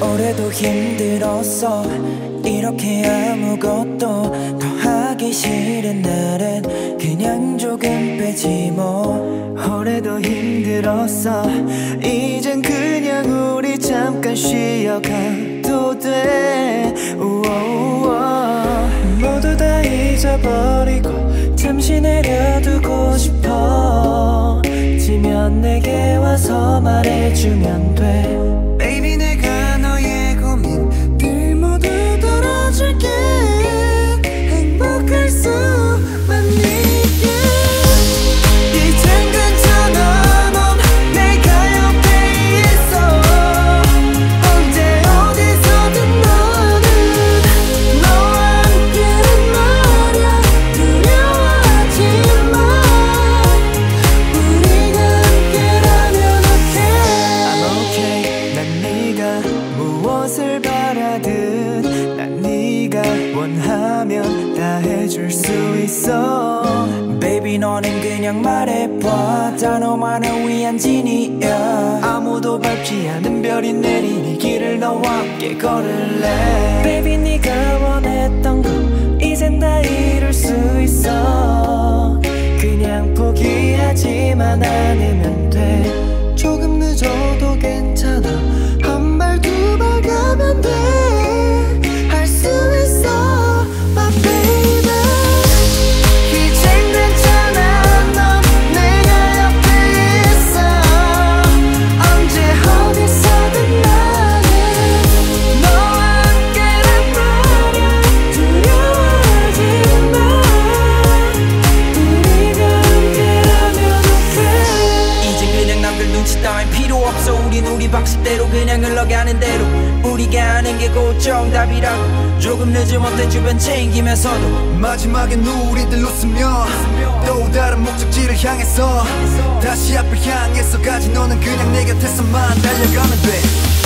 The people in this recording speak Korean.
올해도 힘들었어 이렇게 아무것도 더 하기 싫은 날엔 그냥 조금 빼지 뭐. 올해도 힘들었어 이젠 그냥 우리 잠깐 쉬어가도 돼. 우오우오. 모두 다 잊어버리고 잠시 내려두고 싶어. 지면 내게 와서 말해주면 돼 무엇을 바라든 난 네가 원하면 다 해줄 수 있어. Baby 너는 그냥 말해봐. 다 너만을 위한 진이야. 아무도 밟지 않은 별이 이 길을 너와 함께 걸을래. Baby 네가 원했던 거 이젠 다 이룰 수 있어. 그냥 포기하지만 않으면 돼. 조금 늦어도 괜찮아 우리 방식대로 그냥 흘러가는 대로 우리가 아는 게 곧 정답이라고. 조금 늦으면 돼 주변 챙기면서도. 마지막엔 우리들 웃으며 또 다른 목적지를 향해서 다시 앞을 향해서 가지 너는 그냥 내 곁에서만 달려가면 돼